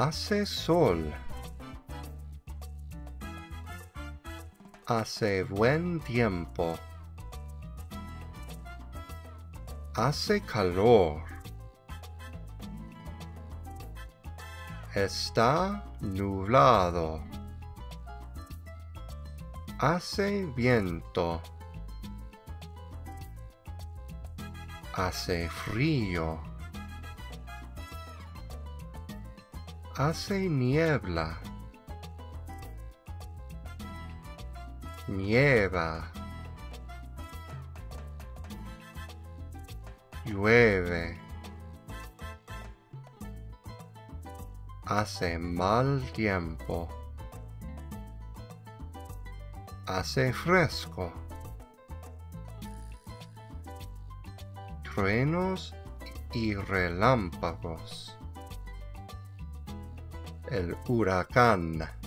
Hace sol. Hace buen tiempo. Hace calor. Está nublado. Hace viento. Hace frío. Hace niebla. Nieva. Llueve. Hace mal tiempo. Hace fresco. Truenos y relámpagos. El huracán.